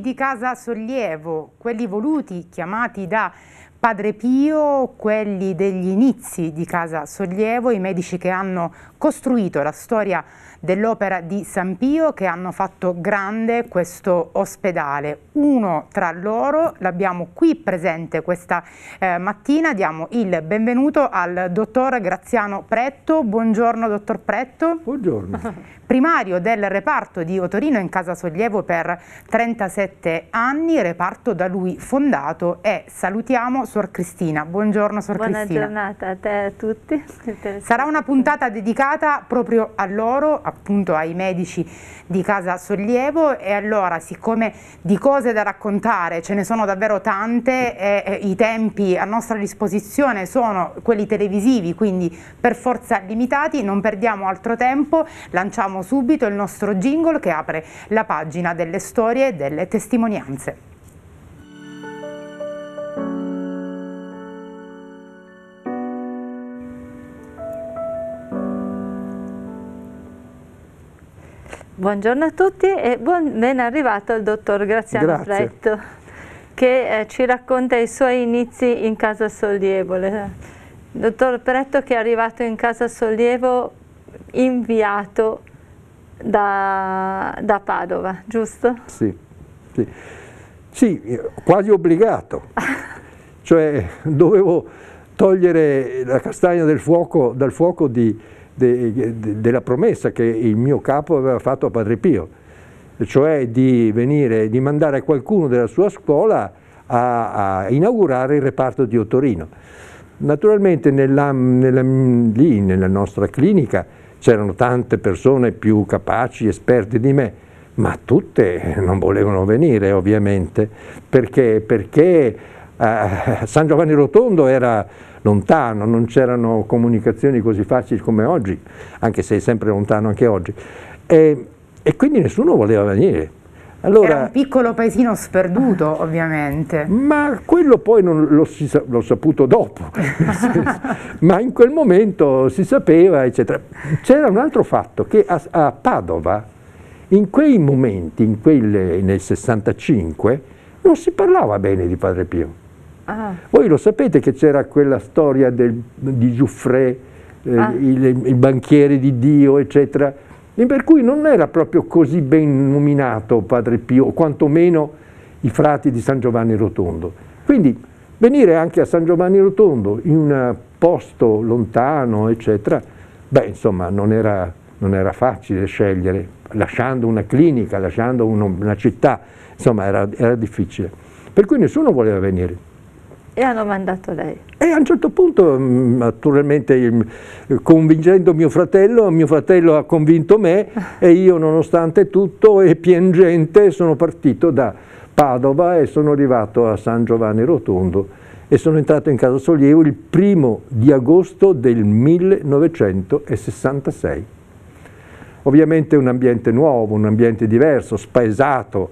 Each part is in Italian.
di Casa Sollievo, quelli voluti, chiamati da Padre Pio, quelli degli inizi di Casa Sollievo, i medici che hanno costruito la storia dell'opera di San Pio che hanno fatto grande questo ospedale. Uno tra loro l'abbiamo qui presente questa eh, mattina, diamo il benvenuto al dottor Graziano Pretto. Buongiorno dottor Pretto. Buongiorno. Primario del reparto di Otorino in Casa Sollievo per 37 anni, reparto da lui fondato e salutiamo Sor Cristina. Buongiorno Sor Buona Cristina. Buona giornata a te e a tutti. Sarà una puntata dedicata proprio a loro, appunto ai medici di Casa Sollievo e allora siccome di cose da raccontare ce ne sono davvero tante e, e i tempi a nostra disposizione sono quelli televisivi quindi per forza limitati non perdiamo altro tempo lanciamo subito il nostro jingle che apre la pagina delle storie e delle testimonianze. Buongiorno a tutti e buon, ben arrivato il dottor Graziano Grazie. Pretto che eh, ci racconta i suoi inizi in Casa Sollievo. Dottor Pretto che è arrivato in Casa Sollievo inviato da, da Padova, giusto? Sì, sì. sì quasi obbligato. cioè dovevo togliere la castagna del fuoco, dal fuoco di, de, de, della promessa che il mio capo aveva fatto a Padre Pio, cioè di venire, di mandare qualcuno della sua scuola a, a inaugurare il reparto di Ottorino. Naturalmente nella, nella, lì nella nostra clinica c'erano tante persone più capaci, esperte di me, ma tutte non volevano venire ovviamente, perché, perché eh, San Giovanni Rotondo era lontano, non c'erano comunicazioni così facili come oggi, anche se è sempre lontano anche oggi. E, e quindi nessuno voleva venire. Allora, Era un piccolo paesino sperduto, ovviamente. Ma quello poi l'ho saputo dopo, ma in quel momento si sapeva, eccetera. C'era un altro fatto, che a, a Padova, in quei momenti, in quelle, nel 65, non si parlava bene di Padre Pio. Ah. Voi lo sapete che c'era quella storia del, di Giuffre, eh, ah. il, il, banchiere di Dio, eccetera, per cui non era proprio così ben nominato Padre Pio, quantomeno i frati di San Giovanni Rotondo. Quindi venire anche a San Giovanni Rotondo in un posto lontano, eccetera, beh, insomma, non era, non era facile scegliere, lasciando una clinica, lasciando uno, una città, insomma, era, era difficile. Per cui nessuno voleva venire. E hanno mandato lei. E a un certo punto, mm, naturalmente, convincendo mio fratello, mio fratello ha convinto me e io, nonostante tutto, e piangente, sono partito da Padova e sono arrivato a San Giovanni Rotondo e sono entrato in Casa Sollievo il primo di agosto del 1966. Ovviamente un ambiente nuovo, un ambiente diverso, spaesato,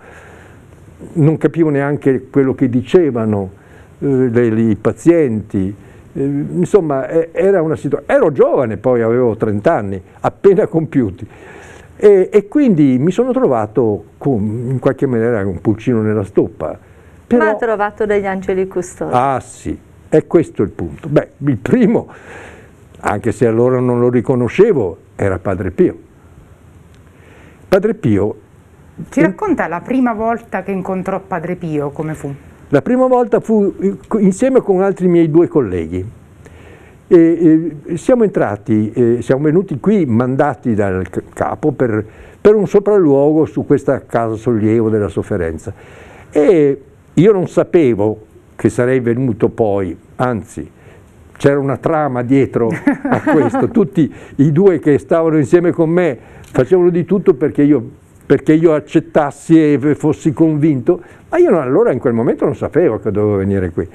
non capivo neanche quello che dicevano, i pazienti, eh, insomma era una situazione, ero giovane poi, avevo 30 anni, appena compiuti. E, e, quindi mi sono trovato con, in qualche maniera un pulcino nella stoppa. Però, Ma ha trovato degli angeli custodi. Ah sì, è questo il punto. Beh, il primo, anche se allora non lo riconoscevo, era Padre Pio. Padre Pio... Ci racconta la prima volta che incontrò Padre Pio, come fu? La prima volta fu insieme con altri miei due colleghi. E, e siamo entrati, eh, siamo venuti qui mandati dal capo per, per, un sopralluogo su questa casa sollievo della sofferenza. E io non sapevo che sarei venuto poi, anzi c'era una trama dietro a questo, tutti i due che stavano insieme con me facevano di tutto perché io perché io accettassi e fossi convinto, ma io allora in quel momento non sapevo che dovevo venire qui.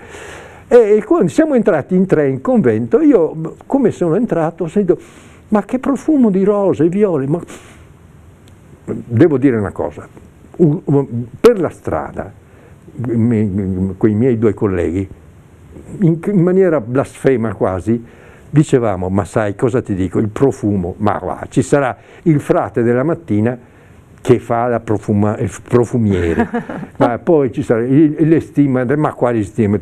E quando siamo entrati in tre in convento, io come sono entrato sento, ma che profumo di rose e viole, ma... devo dire una cosa, per la strada, con i miei due colleghi, in maniera blasfema quasi, dicevamo, ma sai cosa ti dico, il profumo, ma va, ci sarà il frate della mattina che fa la profuma, il profumiere, ma poi ci sarà le stime, ma quali stime?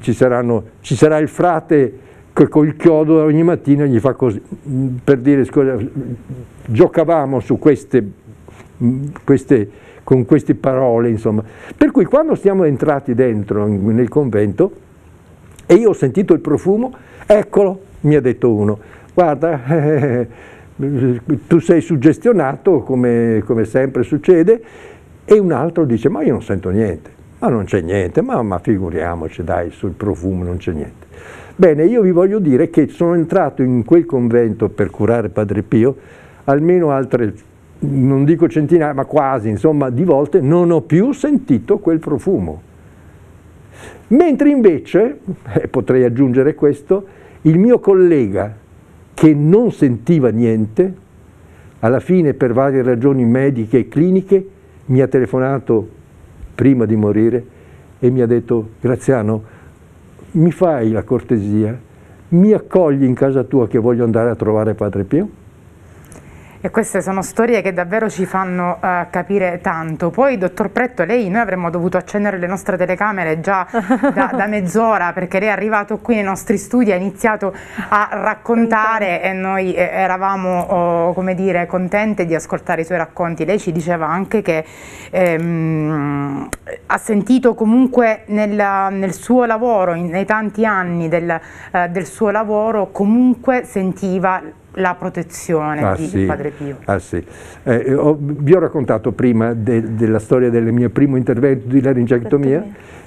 Ci, saranno, ci sarà il frate col chiodo ogni mattina gli fa così, per dire scusa, giocavamo su queste, queste, con queste parole, insomma. Per cui quando siamo entrati dentro nel convento e io ho sentito il profumo, eccolo, mi ha detto uno, guarda, eh, tu sei suggestionato come, come, sempre succede e un altro dice ma io non sento niente, ma non c'è niente, ma, ma figuriamoci dai sul profumo non c'è niente. Bene, io vi voglio dire che sono entrato in quel convento per curare Padre Pio almeno altre, non dico centinaia, ma quasi, insomma, di volte non ho più sentito quel profumo. Mentre invece, eh, potrei aggiungere questo, il mio collega che non sentiva niente, alla fine per varie ragioni mediche e cliniche, mi ha telefonato prima di morire e mi ha detto Graziano, mi fai la cortesia, mi accogli in casa tua che voglio andare a trovare Padre Pio? E queste sono storie che davvero ci fanno uh, capire tanto. Poi, dottor Pretto, lei, noi avremmo dovuto accendere le nostre telecamere già da, da mezz'ora perché lei è arrivato qui nei nostri studi, ha iniziato a raccontare e noi eh, eravamo, oh, come dire, contente di ascoltare i suoi racconti. Lei ci diceva anche che ehm, ha sentito comunque nel, nel suo lavoro, in, nei tanti anni del, eh, del suo lavoro, comunque sentiva la protezione ah, di sì. Padre Pio. Ah, sì. eh, ho, vi ho raccontato prima de, della storia del mio primo intervento di laringectomia,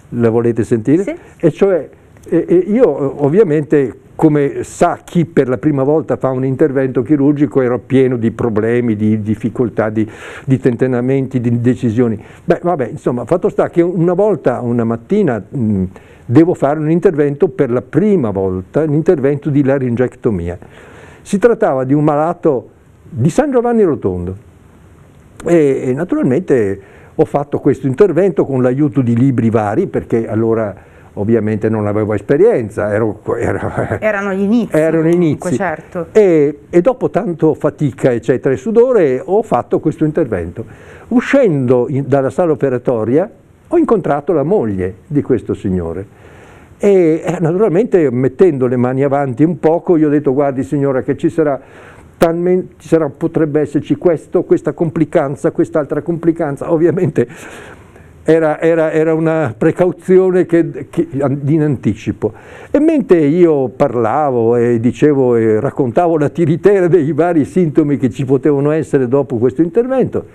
la volete sentire? Sì. E cioè, eh, io ovviamente, come sa chi per la prima volta fa un intervento chirurgico, ero pieno di problemi, di difficoltà, di, di tentennamenti, di decisioni. Beh, vabbè, insomma, fatto sta che una volta, una mattina, mh, devo fare un intervento per la prima volta, un intervento di laringectomia si trattava di un malato di San Giovanni Rotondo e, e naturalmente ho fatto questo intervento con l'aiuto di libri vari perché allora ovviamente non avevo esperienza, ero, ero, erano gli inizi, erano inizi. Certo. E, e, dopo tanto fatica eccetera e sudore ho fatto questo intervento. Uscendo in, dalla sala operatoria ho incontrato la moglie di questo signore e eh, naturalmente mettendo le mani avanti un poco io ho detto guardi signora che ci sarà, talmente, ci sarà potrebbe esserci questo, questa complicanza, quest'altra complicanza, ovviamente era, era, era, una precauzione che, che, in anticipo. E mentre io parlavo e dicevo e raccontavo la tiritera dei vari sintomi che ci potevano essere dopo questo intervento,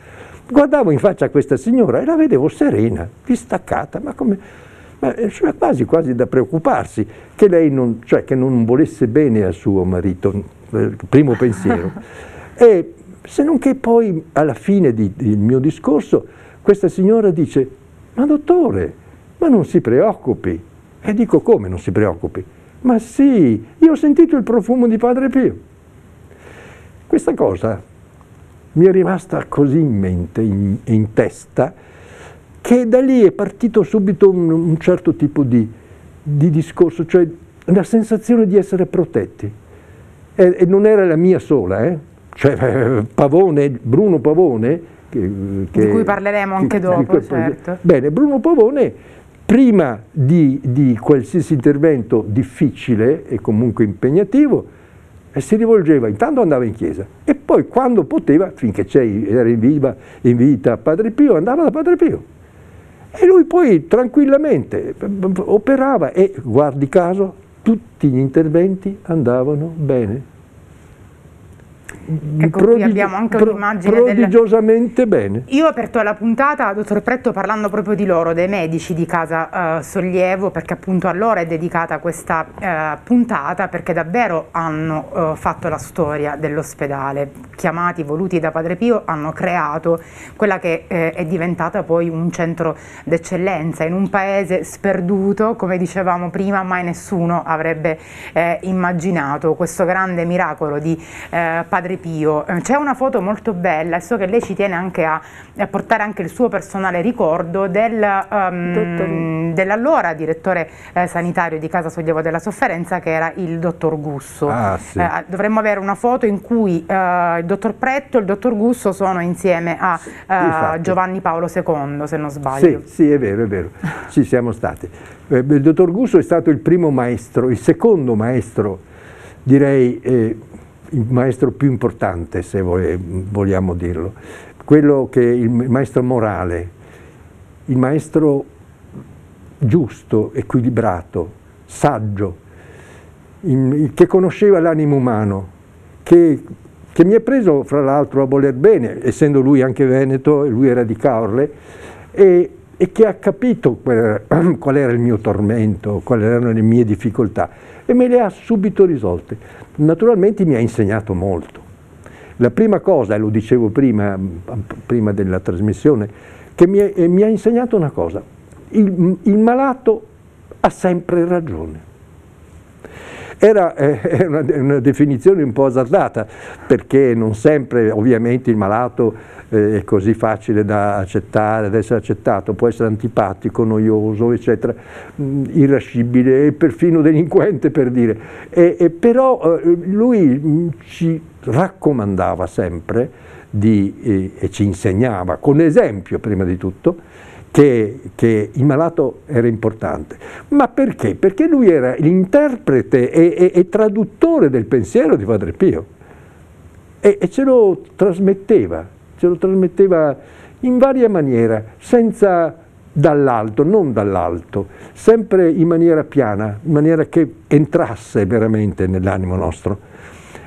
guardavo in faccia a questa signora e la vedevo serena, distaccata, ma come ma c'era quasi, quasi da preoccuparsi che lei non, cioè, che non volesse bene a suo marito, il primo pensiero. e se non che poi alla fine di, del mio discorso questa signora dice, ma dottore, ma non si preoccupi. E dico come non si preoccupi? Ma sì, io ho sentito il profumo di Padre Pio. Questa cosa mi è rimasta così in mente, in, in testa, che da lì è partito subito un, un certo tipo di, di, discorso, cioè la sensazione di essere protetti. E, e non era la mia sola, eh? cioè Pavone, Bruno Pavone, che, che, di cui parleremo anche che, dopo, certo. Bene, Bruno Pavone, prima di, di qualsiasi intervento difficile e comunque impegnativo, e si rivolgeva, intanto andava in chiesa e poi quando poteva, finché era in, viva, in vita Padre Pio, andava da Padre Pio. E lui poi tranquillamente operava e, guardi caso, tutti gli interventi andavano bene. Ecco, Prodig- qui abbiamo anche un'immagine prodigiosamente del... bene. Io ho aperto la puntata, dottor Pretto, parlando proprio di loro, dei medici di Casa uh, Sollievo, perché appunto a loro è dedicata questa uh, puntata, perché davvero hanno uh, fatto la storia dell'ospedale. Chiamati, voluti da Padre Pio, hanno creato quella che eh, è diventata poi un centro d'eccellenza in un paese sperduto, come dicevamo prima, mai nessuno avrebbe eh, immaginato questo grande miracolo di Padre Padre Pio. Eh, c'è una foto molto bella e so che lei ci tiene anche a, a portare anche il suo personale ricordo del, um, dell'allora direttore eh, sanitario di Casa Sollievo della Sofferenza che era il dottor Gusso. Ah, sì. eh, dovremmo avere una foto in cui eh, il dottor Pretto e il dottor Gusso sono insieme a eh, Giovanni Paolo II, se non sbaglio. Sì, sì, è vero, è vero, ci siamo stati. Eh, il dottor Gusso è stato il primo maestro, il secondo maestro, direi eh, il maestro più importante, se vogliamo dirlo, quello che il maestro morale, il maestro giusto, equilibrato, saggio, che conosceva l'animo umano, che, che, mi ha preso fra l'altro a voler bene, essendo lui anche veneto lui era di Caorle, e, e che ha capito qual, era il mio tormento, quali erano le mie difficoltà e me le ha subito risolte. Naturalmente mi ha insegnato molto. La prima cosa, e lo dicevo prima, prima della trasmissione, che mi, è, mi ha insegnato una cosa, il, il malato ha sempre ragione. Era eh, una, una, definizione un po' azzardata, perché non sempre ovviamente il malato eh, è così facile da accettare, da essere accettato, può essere antipatico, noioso, eccetera, mh, mm, irascibile perfino delinquente per dire. E, e però eh, lui mm, ci raccomandava sempre di, eh, e ci insegnava, con esempio prima di tutto, che, che, il malato era importante. Ma perché? Perché lui era l'interprete e, e, e traduttore del pensiero di Padre Pio e, e ce lo trasmetteva, ce lo trasmetteva in varia maniera, senza dall'alto, non dall'alto, sempre in maniera piana, in maniera che entrasse veramente nell'animo nostro.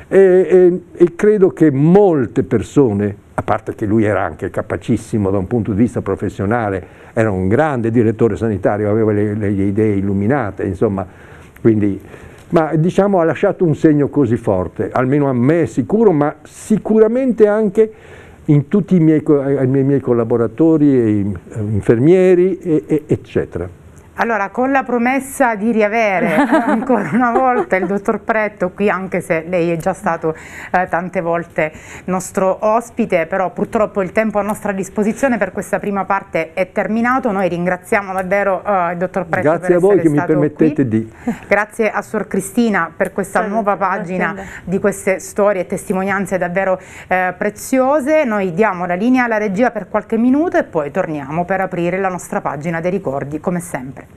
E, e, e, credo che molte persone, a parte che lui era anche capacissimo da un punto di vista professionale, era un grande direttore sanitario, aveva le, le idee illuminate, insomma, quindi, ma diciamo ha lasciato un segno così forte, almeno a me sicuro, ma sicuramente anche in tutti i miei, miei collaboratori, infermieri, eccetera. Allora, con la promessa di riavere ancora una volta il dottor Pretto qui, anche se lei è già stato eh, tante volte nostro ospite, però purtroppo il tempo a nostra disposizione per questa prima parte è terminato. Noi ringraziamo davvero eh, il dottor Pretto Grazie a voi che mi permettete qui. di... Grazie a Suor Cristina per questa Salve, nuova pagina di queste storie e testimonianze davvero eh, preziose. Noi diamo la linea alla regia per qualche minuto e poi torniamo per aprire la nostra pagina dei ricordi, come sempre.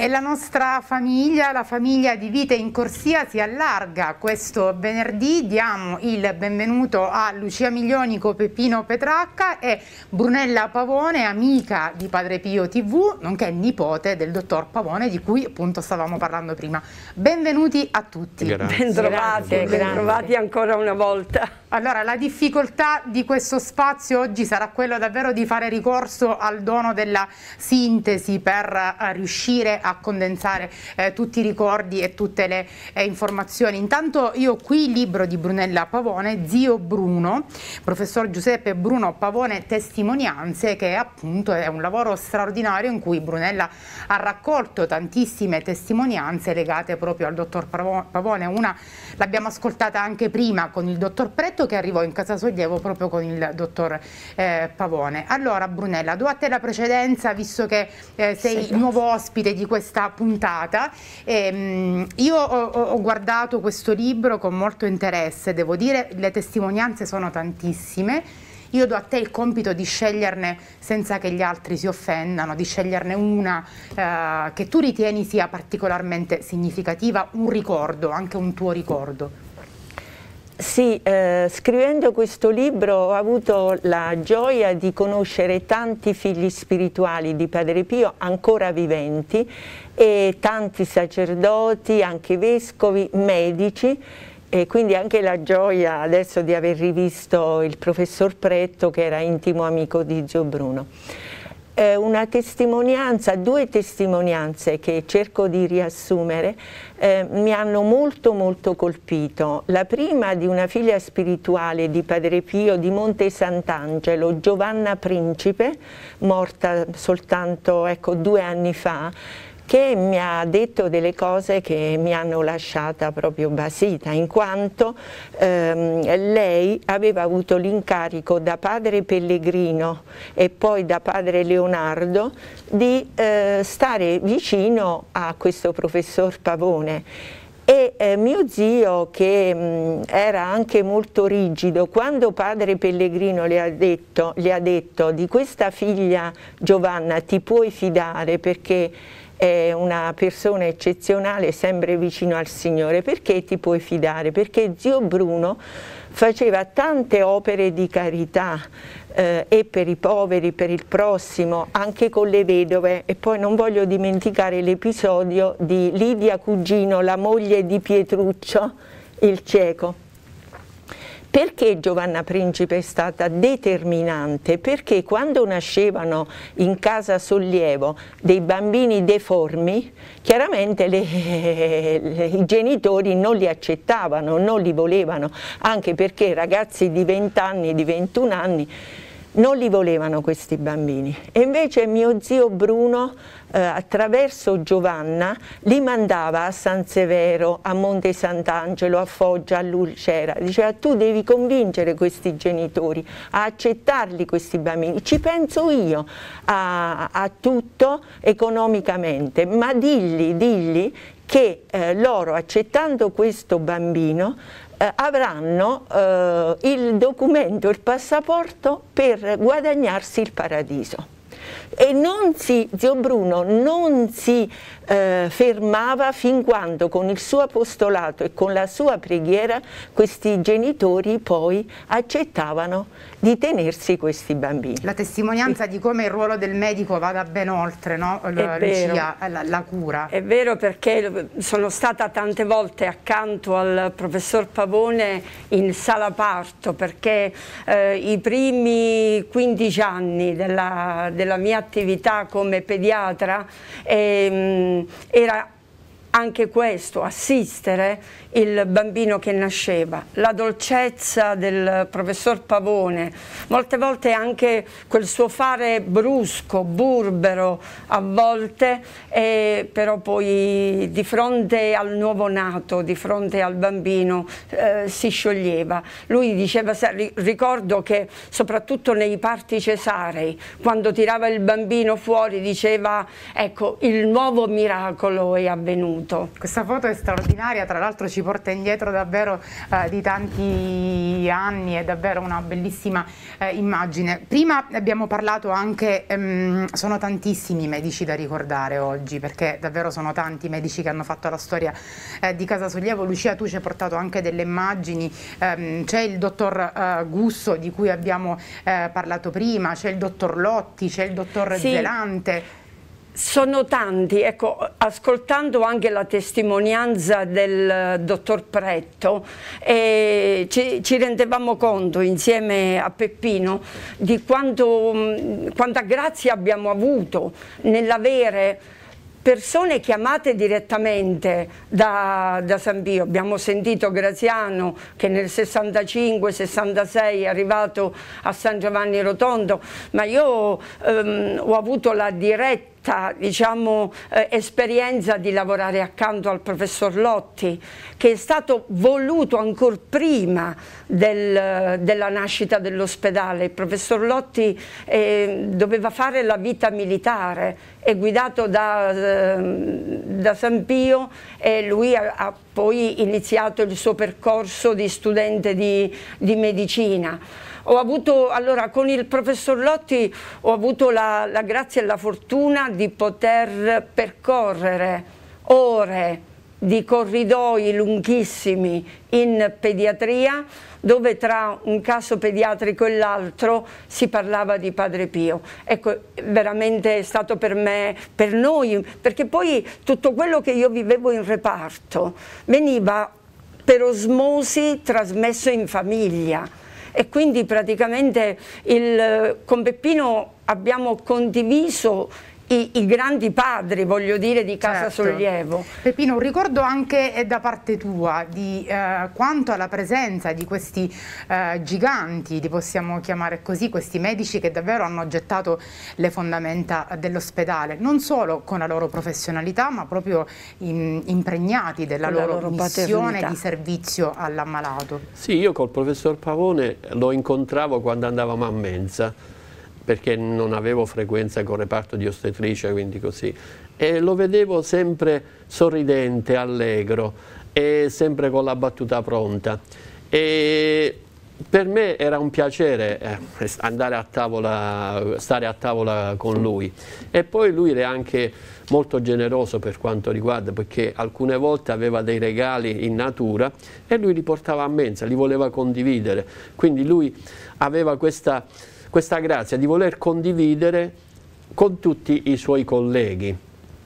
E la nostra famiglia, la famiglia di Vite in Corsia si allarga questo venerdì, diamo il benvenuto a Lucia Miglionico, Peppino Petracca e Brunella Pavone, amica di Padre Pio TV, nonché nipote del dottor Pavone di cui appunto stavamo parlando prima. Benvenuti a tutti. Bentrovati, bentrovati ancora una volta. Allora, la difficoltà di questo spazio oggi sarà quello davvero di fare ricorso al dono della sintesi per uh, riuscire a condensare eh, tutti i ricordi e tutte le eh, informazioni. Intanto io qui il libro di Brunella Pavone, Zio Bruno, professor Giuseppe Bruno Pavone Testimonianze, che appunto è un lavoro straordinario in cui Brunella ha raccolto tantissime testimonianze legate proprio al dottor Pavone. Una l'abbiamo ascoltata anche prima con il dottor Pretto che arrivò in Casa Sollievo proprio con il dottor eh, Pavone. Allora Brunella, do a te la precedenza visto che eh, sei il nuovo ospite di questa puntata. Eh, io ho, ho guardato questo libro con molto interesse, devo dire, le testimonianze sono tantissime. Io do a te il compito di sceglierne senza che gli altri si offendano, di sceglierne una eh, che tu ritieni sia particolarmente significativa, un ricordo, anche un tuo ricordo. Sì, eh, scrivendo questo libro ho avuto la gioia di conoscere tanti figli spirituali di Padre Pio ancora viventi e tanti sacerdoti, anche vescovi, medici. E quindi anche la gioia adesso di aver rivisto il professor Pretto che era intimo amico di Zio Bruno eh, una testimonianza, due testimonianze che cerco di riassumere eh, mi hanno molto molto colpito. La prima di una figlia spirituale di Padre Pio di Monte Sant'Angelo, Giovanna Principe, morta soltanto ecco, due anni fa, che mi ha detto delle cose che mi hanno lasciata proprio basita, in quanto ehm, lei aveva avuto l'incarico da padre Pellegrino e poi da padre Leonardo di eh, stare vicino a questo professor Pavone. E eh, mio zio che mh, era anche molto rigido quando padre Pellegrino le ha, detto, le ha detto di questa figlia Giovanna ti puoi fidare perché è una persona eccezionale sempre vicino al Signore perché ti puoi fidare? perché zio Bruno faceva tante opere di carità eh, e per i poveri, per il prossimo, anche con le vedove e poi non voglio dimenticare l'episodio di Lidia Cugino, la moglie di Pietruccio, il cieco. Perché Giovanna Principe è stata determinante? Perché quando nascevano in casa Sollievo dei bambini deformi, chiaramente le, le, i genitori non li accettavano, non li volevano, anche perché ragazzi di 20 anni, di 21 anni, non li volevano questi bambini. E invece mio zio Bruno eh, attraverso Giovanna li mandava a San Severo, a Monte Sant'Angelo, a Foggia, a Lucera, diceva tu devi convincere questi genitori a accettarli questi bambini, ci penso io a, a tutto economicamente, ma digli, digli che eh, loro accettando questo bambino eh, avranno eh, il documento, il passaporto per guadagnarsi il paradiso e non si, zio Bruno non si eh, fermava fin quando con il suo apostolato e con la sua preghiera questi genitori poi accettavano di tenersi questi bambini. La testimonianza di come il ruolo del medico vada ben oltre, no? Lucia, la, la, cura. È vero perché sono stata tante volte accanto al professor Pavone in sala parto perché eh, i primi 15 anni della, della mia attività come pediatra ehm, era anche questo, assistere il bambino che nasceva, la dolcezza del professor Pavone, molte volte anche quel suo fare brusco, burbero a volte, eh, però poi di fronte al nuovo nato, di fronte al bambino eh, si scioglieva. Lui diceva, ricordo che soprattutto nei parti cesarei, quando tirava il bambino fuori diceva, ecco, il nuovo miracolo è avvenuto. Questa foto è straordinaria, tra l'altro ci ci porta indietro davvero eh, di tanti anni, è davvero una bellissima eh, immagine. Prima abbiamo parlato anche, ehm, sono tantissimi i medici da ricordare oggi, perché davvero sono tanti i medici che hanno fatto la storia eh, di Casa Sollievo. Lucia, tu ci hai portato anche delle immagini, ehm, c'è il dottor eh, Gusso di cui abbiamo eh, parlato prima, c'è il dottor Lotti, c'è il dottor sì. Zelante. Sono tanti, ecco, ascoltando anche la testimonianza del dottor Pretto eh, ci, ci, rendevamo conto insieme a Peppino di quanto, quanta grazia abbiamo avuto nell'avere persone chiamate direttamente da, da, San Pio. Abbiamo sentito Graziano che nel 65-66 è arrivato a San Giovanni Rotondo, ma io ehm, ho avuto la diretta diciamo, eh, esperienza di lavorare accanto al professor Lotti che è stato voluto ancora prima del, della nascita dell'ospedale. Il professor Lotti eh, doveva fare la vita militare, è guidato da, eh, da San Pio e lui ha, ha, poi iniziato il suo percorso di studente di, di medicina. Ho avuto, allora, con il professor Lotti ho avuto la, la grazia e la fortuna di poter percorrere ore di corridoi lunghissimi in pediatria dove tra un caso pediatrico e l'altro si parlava di Padre Pio. Ecco, veramente è stato per me, per noi, perché poi tutto quello che io vivevo in reparto veniva per osmosi trasmesso in famiglia e quindi praticamente il, con Peppino abbiamo condiviso i, i, grandi padri, voglio dire, di Casa certo. Sollievo. Peppino, un ricordo anche eh, da parte tua di eh, quanto alla presenza di questi eh, giganti, li possiamo chiamare così, questi medici che davvero hanno gettato le fondamenta dell'ospedale, non solo con la loro professionalità, ma proprio in, impregnati della loro, loro, missione paternità. di servizio all'ammalato. Sì, io col professor Pavone lo incontravo quando andavamo a mensa perché non avevo frequenza col reparto di ostetricia, quindi così. E lo vedevo sempre sorridente, allegro e sempre con la battuta pronta. E per me era un piacere eh, andare a tavola, stare a tavola con lui. E poi lui era anche molto generoso per quanto riguarda, perché alcune volte aveva dei regali in natura e lui li portava a mensa, li voleva condividere. Quindi lui aveva questa questa grazia di voler condividere con tutti i suoi colleghi.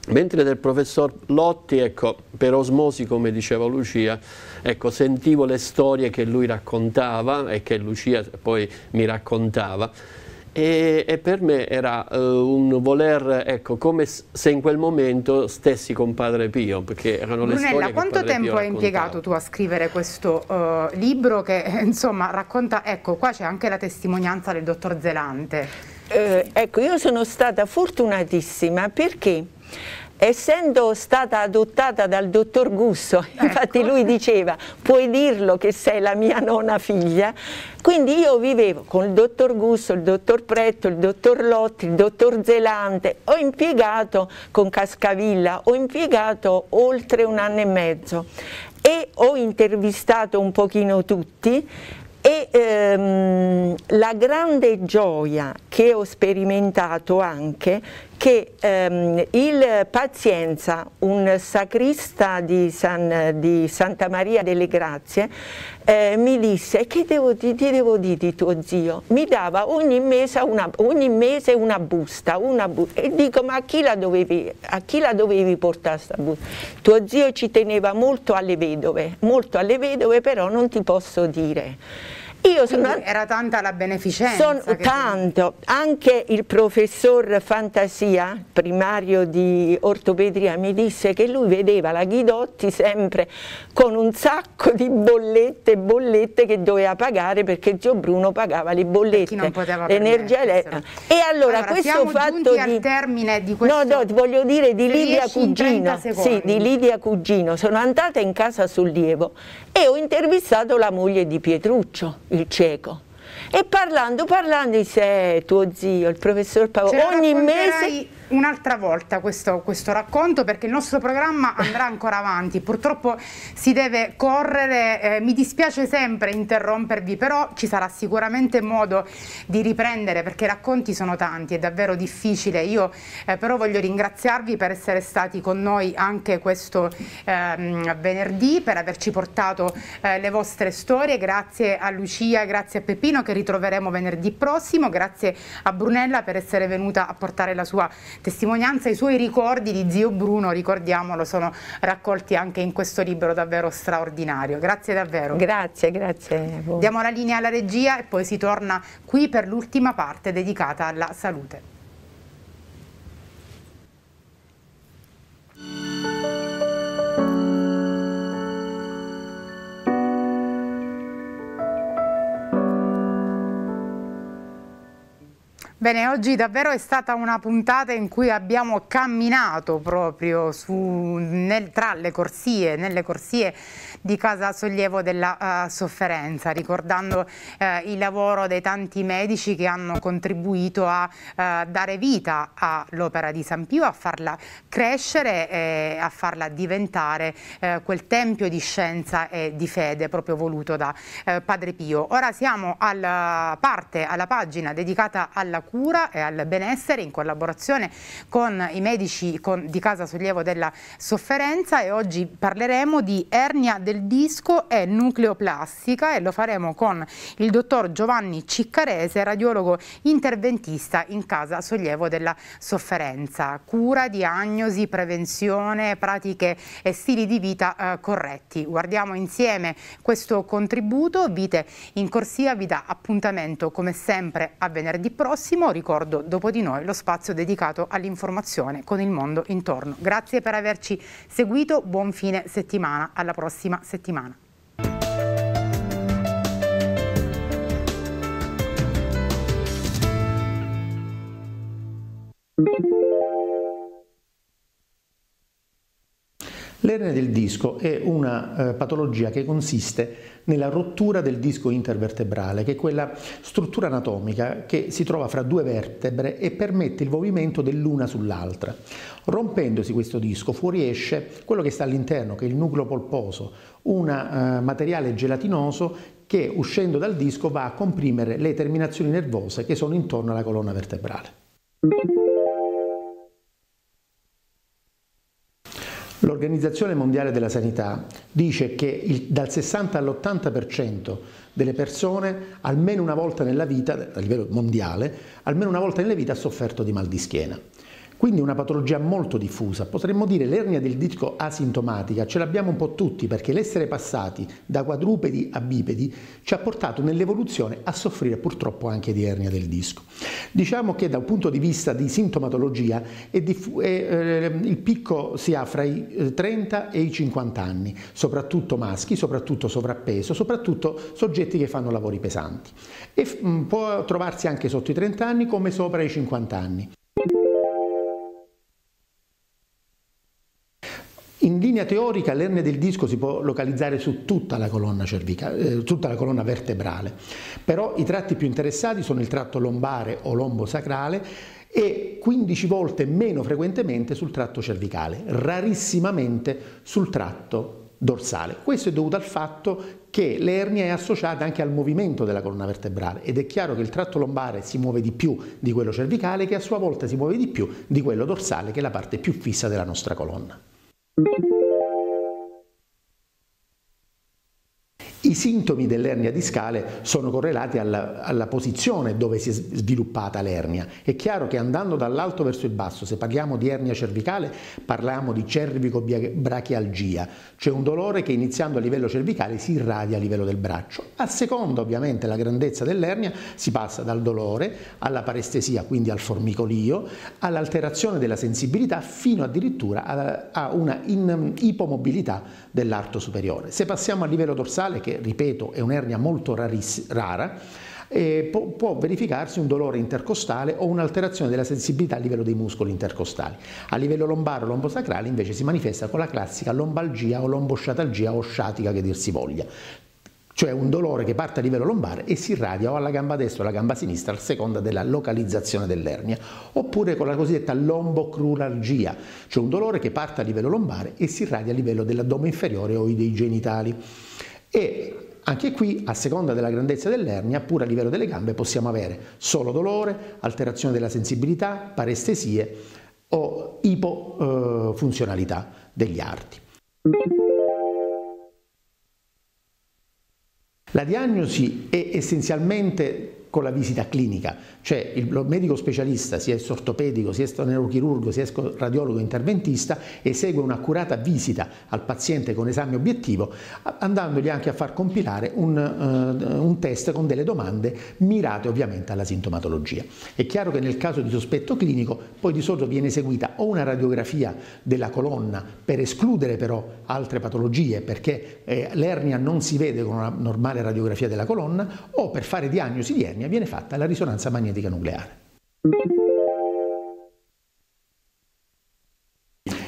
Mentre del professor Lotti, ecco, per osmosi, come diceva Lucia, ecco, sentivo le storie che lui raccontava e che Lucia poi mi raccontava e, e, per me era uh, un voler, ecco, come se in quel momento stessi con Padre Pio, perché erano Brunella, le storie che quanto tempo hai impiegato tu a scrivere questo uh, libro che insomma racconta, ecco qua c'è anche la testimonianza del dottor Zelante. Eh, ecco, io sono stata fortunatissima perché essendo stata adottata dal dottor Gusso, ecco. infatti lui diceva puoi dirlo che sei la mia nona figlia, quindi io vivevo con il dottor Gusso, il dottor Pretto, il dottor Lotti, il dottor Zelante, ho impiegato con Cascavilla, ho impiegato oltre un anno e mezzo e ho intervistato un pochino tutti e ehm, la grande gioia che ho sperimentato anche che ehm, il Pazienza, un sacrista di, San, di Santa Maria delle Grazie, eh, mi disse che devo, ti, ti, devo dire di tuo zio? Mi dava ogni mese una, ogni mese una busta, una bu e dico ma a chi, dovevi, a chi la dovevi portare questa busta? Tuo zio ci teneva molto alle vedove, molto alle vedove però non ti posso dire. Io sono, era tanta la beneficenza. Sono tanto, anche il professor Fantasia, primario di ortopedria, mi disse che lui vedeva la Ghidotti sempre con un sacco di bollette e bollette che doveva pagare perché zio Bruno pagava le bollette, l'energia elettrica. E allora, allora questo fatto di... al termine di questo... No, no, voglio dire di Lidia Cugino. Sì, di Lidia Cugino. Sono andata in casa Sollievo e ho intervistato la moglie di Pietruccio il cieco. E parlando, parlando di sé, tuo zio, il professor Paolo, ogni mese un'altra volta questo, questo, racconto perché il nostro programma andrà ancora avanti, purtroppo si deve correre, eh, mi dispiace sempre interrompervi, però ci sarà sicuramente modo di riprendere perché i racconti sono tanti, è davvero difficile, io eh, però voglio ringraziarvi per essere stati con noi anche questo ehm, venerdì, per averci portato eh, le vostre storie, grazie a Lucia, grazie a Peppino che ritroveremo venerdì prossimo, grazie a Brunella per essere venuta a portare la sua testimonianza, i suoi ricordi di zio Bruno, ricordiamolo, sono raccolti anche in questo libro davvero straordinario. Grazie davvero. Grazie, grazie. Diamo la linea alla regia e poi si torna qui per l'ultima parte dedicata alla salute. Bene, oggi davvero è stata una puntata in cui abbiamo camminato proprio su, nel, tra le corsie, nelle corsie di Casa Sollievo della uh, Sofferenza, ricordando uh, il lavoro dei tanti medici che hanno contribuito a uh, dare vita all'opera di San Pio, a farla crescere e a farla diventare quel tempio di scienza e di fede proprio voluto da Padre Pio. Ora siamo alla parte, alla pagina dedicata alla cura e al benessere in collaborazione con i medici con, di Casa Sollievo della Sofferenza e oggi parleremo di ernia del disco è nucleoplastica e lo faremo con il dottor Giovanni Ciccarese, radiologo interventista in casa sollievo della sofferenza. Cura, diagnosi, prevenzione, pratiche e stili di vita eh, corretti. Guardiamo insieme questo contributo. Vite in corsia vi dà appuntamento come sempre a venerdì prossimo prossimo, ricordo dopo di noi lo spazio dedicato all'informazione con il mondo intorno. Grazie per averci seguito, buon fine settimana, alla prossima settimana. L'ernia del disco è una eh, patologia che consiste nella rottura del disco intervertebrale, che è quella struttura anatomica che si trova fra due vertebre e permette il movimento dell'una sull'altra. Rompendosi questo disco fuoriesce quello che sta all'interno, che è il nucleo polposo, un eh, materiale gelatinoso che uscendo dal disco va a comprimere le terminazioni nervose che sono intorno alla colonna vertebrale. L'Organizzazione Mondiale della Sanità dice che il, dal 60 all'80% delle persone almeno una volta nella vita, a livello mondiale, almeno una volta nella vita ha sofferto di mal di schiena. Quindi una patologia molto diffusa, potremmo dire l'ernia del disco asintomatica, ce l'abbiamo un po' tutti perché l'essere passati da quadrupedi a bipedi ci ha portato nell'evoluzione a soffrire purtroppo anche di ernia del disco. Diciamo che dal punto di vista di sintomatologia è è, eh, il picco si ha fra i 30 eh, e i 50 anni, soprattutto maschi, soprattutto sovrappeso, soprattutto soggetti che fanno lavori pesanti e mh, può trovarsi anche sotto i 30 anni come sopra i 50 anni. In linea teorica l'ernia del disco si può localizzare su tutta la colonna, cervicale, eh, tutta la colonna vertebrale, però i tratti più interessati sono il tratto lombare o lombosacrale e 15 volte meno frequentemente sul tratto cervicale, rarissimamente sul tratto dorsale. Questo è dovuto al fatto che l'ernia è associata anche al movimento della colonna vertebrale ed è chiaro che il tratto lombare si muove di più di quello cervicale che a sua volta si muove di più di quello dorsale che è la parte più fissa della nostra colonna. Thank you. I sintomi dell'ernia discale sono correlati alla, alla, posizione dove si è sviluppata l'ernia. È chiaro che andando dall'alto verso il basso, se parliamo di ernia cervicale, parliamo di cervicobrachialgia, cioè un dolore che iniziando a livello cervicale si irradia a livello del braccio. A seconda ovviamente la grandezza dell'ernia si passa dal dolore alla parestesia, quindi al formicolio, all'alterazione della sensibilità fino addirittura a, a una in, ipomobilità dell'arto superiore. Se passiamo a livello dorsale, che ripeto è un'ernia molto rara, eh, può, può, verificarsi un dolore intercostale o un'alterazione della sensibilità a livello dei muscoli intercostali. A livello lombare o lombosacrale invece si manifesta con la classica lombalgia o lombosciatalgia o sciatica che dir si voglia cioè un dolore che parte a livello lombare e si irradia o alla gamba destra o alla gamba sinistra a seconda della localizzazione dell'ernia, oppure con la cosiddetta lombocruralgia, cioè un dolore che parte a livello lombare e si irradia a livello dell'addome inferiore o dei genitali. E anche qui, a seconda della grandezza dell'ernia, pure a livello delle gambe, possiamo avere solo dolore, alterazione della sensibilità, parestesie o ipofunzionalità degli arti. La diagnosi è essenzialmente con la visita clinica, cioè il medico specialista, sia esso ortopedico, sia esso neurochirurgo, sia esso radiologo interventista, esegue un'accurata visita al paziente con esame obiettivo, andandogli anche a far compilare un, uh, un test con delle domande mirate ovviamente alla sintomatologia. È chiaro che nel caso di sospetto clinico poi di solito viene eseguita o una radiografia della colonna per escludere però altre patologie perché eh, l'ernia non si vede con una normale radiografia della colonna o per fare diagnosi di ernia ernia viene fatta la risonanza magnetica nucleare.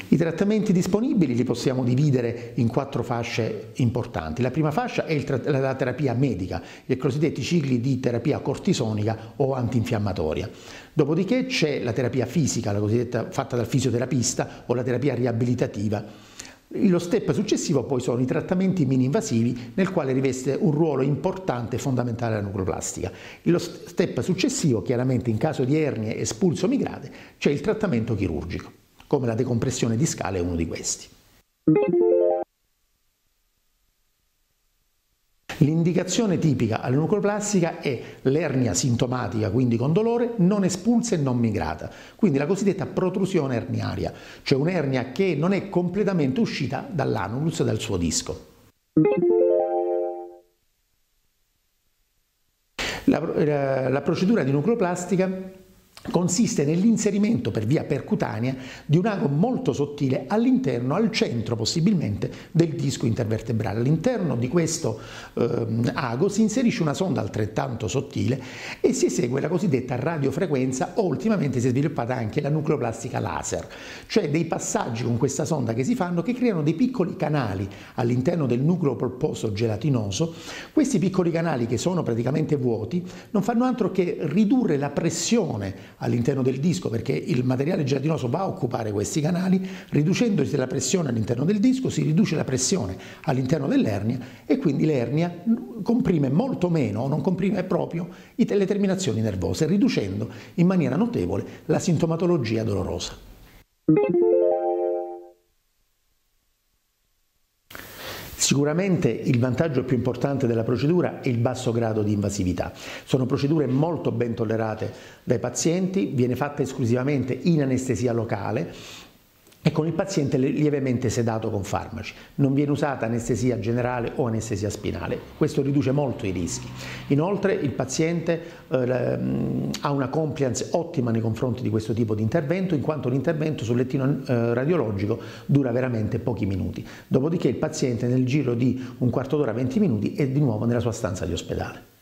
I trattamenti disponibili li possiamo dividere in quattro fasce importanti. La prima fascia è la terapia medica, i cosiddetti cicli di terapia cortisonica o antinfiammatoria. Dopodiché c'è la terapia fisica, la cosiddetta fatta dal fisioterapista o la terapia riabilitativa lo step successivo poi sono i trattamenti mini-invasivi nel quale riveste un ruolo importante e fondamentale la nucleoplastica. Lo step successivo, chiaramente in caso di ernie espulso migrate, c'è il trattamento chirurgico, come la decompressione discale è uno di questi. L'indicazione tipica all'enucleoplastica è l'ernia sintomatica, quindi con dolore, non espulsa e non migrata, quindi la cosiddetta protrusione erniaria, cioè un'ernia che non è completamente uscita dall'anulus dal suo disco. La, la, la procedura di nucleoplastica consiste nell'inserimento per via percutanea di un ago molto sottile all'interno, al centro possibilmente del disco intervertebrale. All'interno di questo eh, ago si inserisce una sonda altrettanto sottile e si esegue la cosiddetta radiofrequenza o ultimamente si è sviluppata anche la nucleoplastica laser, cioè dei passaggi con questa sonda che si fanno che creano dei piccoli canali all'interno del nucleo polposo gelatinoso. Questi piccoli canali che sono praticamente vuoti non fanno altro che ridurre la pressione all'interno del disco perché il materiale gelatinoso va a occupare questi canali, riducendosi la pressione all'interno del disco si riduce la pressione all'interno dell'ernia e quindi l'ernia comprime molto meno o non comprime proprio le terminazioni nervose, riducendo in maniera notevole la sintomatologia dolorosa. Sicuramente il vantaggio più importante della procedura è il basso grado di invasività. Sono procedure molto ben tollerate dai pazienti, viene fatta esclusivamente in anestesia locale e con il paziente lievemente sedato con farmaci. Non viene usata anestesia generale o anestesia spinale, questo riduce molto i rischi. Inoltre il paziente eh, ha una compliance ottima nei confronti di questo tipo di intervento in quanto l'intervento sul lettino eh, radiologico dura veramente pochi minuti, dopodiché il paziente nel giro di un quarto d'ora, 20 minuti è di nuovo nella sua stanza di ospedale.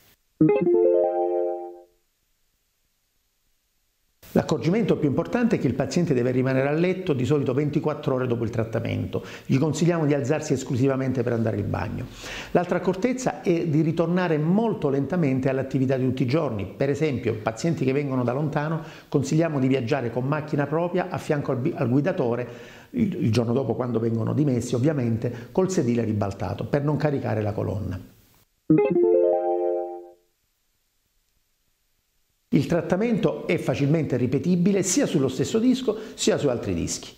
L'accorgimento più importante è che il paziente deve rimanere a letto di solito 24 ore dopo il trattamento. Gli consigliamo di alzarsi esclusivamente per andare al bagno. L'altra accortezza è di ritornare molto lentamente all'attività di tutti i giorni. Per esempio, pazienti che vengono da lontano, consigliamo di viaggiare con macchina propria a fianco al guidatore il giorno dopo quando vengono dimessi, ovviamente col sedile ribaltato per non caricare la colonna. Il trattamento è facilmente ripetibile sia sullo stesso disco sia su altri dischi.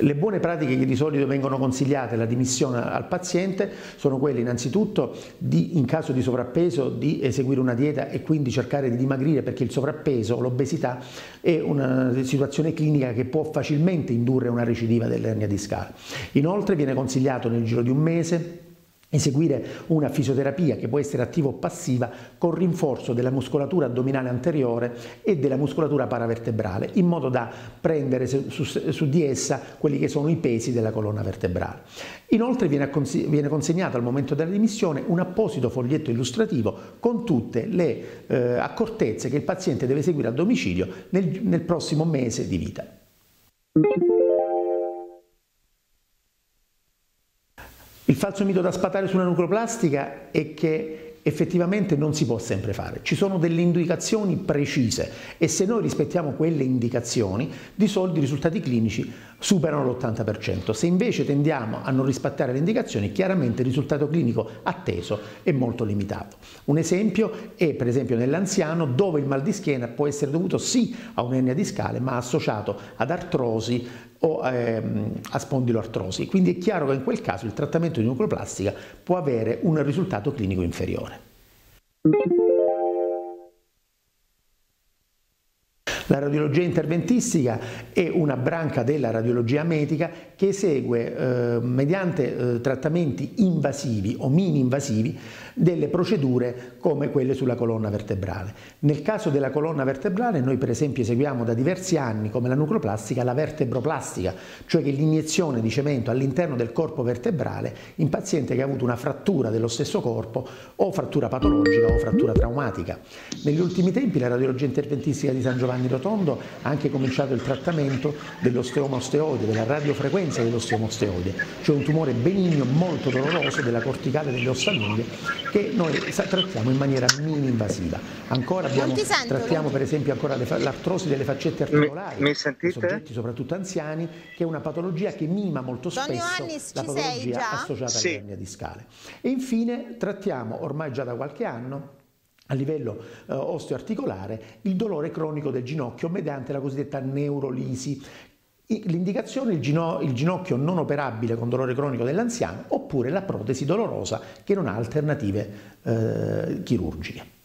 Le buone pratiche che di solito vengono consigliate alla dimissione al paziente sono quelle innanzitutto di, in caso di sovrappeso di eseguire una dieta e quindi cercare di dimagrire perché il sovrappeso l'obesità è una situazione clinica che può facilmente indurre una recidiva dell'ernia discale. Inoltre viene consigliato nel giro di un mese eseguire una fisioterapia che può essere attiva o passiva con rinforzo della muscolatura addominale anteriore e della muscolatura paravertebrale in modo da prendere su, su, su di essa quelli che sono i pesi della colonna vertebrale. Inoltre viene, viene consegnato al momento della dimissione un apposito foglietto illustrativo con tutte le eh, accortezze che il paziente deve seguire a domicilio nel, nel prossimo mese di vita. Il falso mito da spatare sulla nucleoplastica è che effettivamente non si può sempre fare. Ci sono delle indicazioni precise e se noi rispettiamo quelle indicazioni, di solito i risultati clinici superano l'80%. Se invece tendiamo a non rispettare le indicazioni, chiaramente il risultato clinico atteso è molto limitato. Un esempio è per esempio nell'anziano dove il mal di schiena può essere dovuto sì a un'ernia discale, ma associato ad artrosi o ehm, a spondiloartrosi. Quindi è chiaro che in quel caso il trattamento di nucleoplastica può avere un risultato clinico inferiore. La radiologia interventistica è una branca della radiologia medica che esegue eh, mediante eh, trattamenti invasivi o mini invasivi delle procedure come quelle sulla colonna vertebrale. Nel caso della colonna vertebrale noi per esempio eseguiamo da diversi anni come la nucleoplastica la vertebroplastica, cioè che l'iniezione di cemento all'interno del corpo vertebrale in paziente che ha avuto una frattura dello stesso corpo o frattura patologica o frattura traumatica. Negli ultimi tempi la radiologia interventistica di San Giovanni Rotondo ha anche cominciato il trattamento dell'osteoma osteoide, della radiofrequenza dell'osteoma osteoide, cioè un tumore benigno molto doloroso della corticale delle ossa lunghe che noi trattiamo in maniera mini-invasiva. Ancora abbiamo, trattiamo per esempio ancora l'artrosi delle faccette articolari, mi, mi sentite? soggetti soprattutto anziani, che è una patologia che mima molto spesso Annis, la patologia associata sì. all'ernia discale. E infine trattiamo ormai già da qualche anno a livello eh, osteoarticolare il dolore cronico del ginocchio mediante la cosiddetta neurolisi, L'indicazione il, gino, il ginocchio non operabile con dolore cronico dell'anziano oppure la protesi dolorosa che non ha alternative eh, chirurgiche.